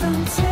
from